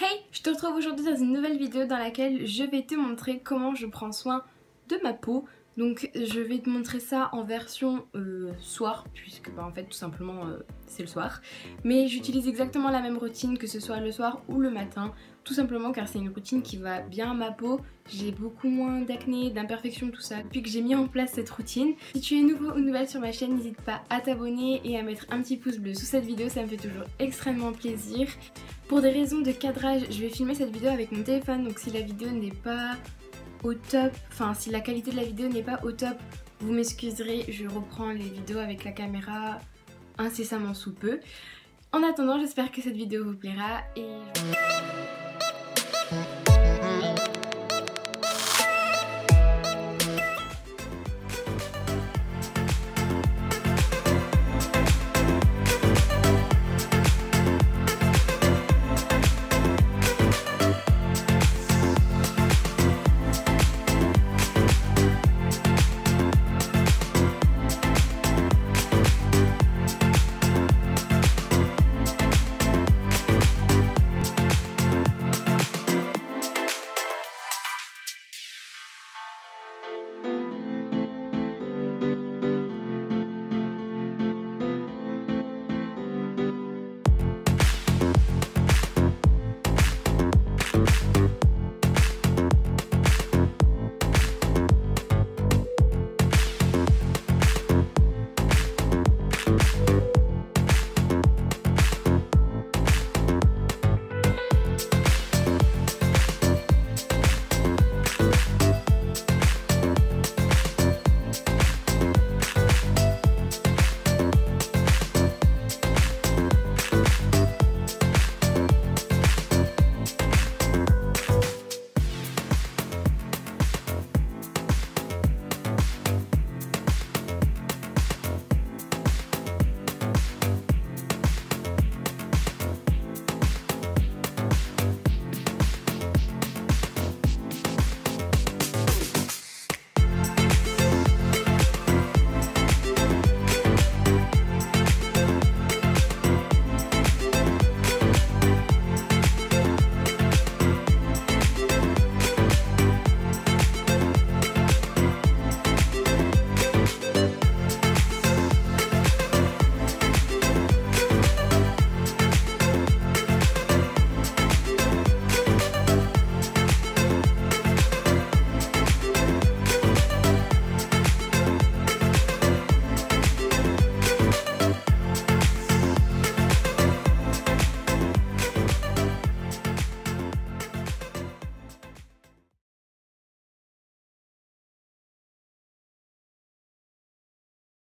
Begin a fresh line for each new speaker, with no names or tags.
Hey, je te retrouve aujourd'hui dans une nouvelle vidéo dans laquelle je vais te montrer comment je prends soin de ma peau. Donc je vais te montrer ça en version euh, soir, puisque bah, en fait tout simplement euh, c'est le soir. Mais j'utilise exactement la même routine que ce soit le soir ou le matin. Tout simplement car c'est une routine qui va bien à ma peau. J'ai beaucoup moins d'acné, d'imperfections, tout ça depuis que j'ai mis en place cette routine. Si tu es nouveau ou nouvelle sur ma chaîne, n'hésite pas à t'abonner et à mettre un petit pouce bleu sous cette vidéo, ça me fait toujours extrêmement plaisir. Pour des raisons de cadrage, je vais filmer cette vidéo avec mon téléphone, donc si la vidéo n'est pas au top, enfin si la qualité de la vidéo n'est pas au top, vous m'excuserez, je reprends les vidéos avec la caméra incessamment sous peu. En attendant, j'espère que cette vidéo vous plaira et...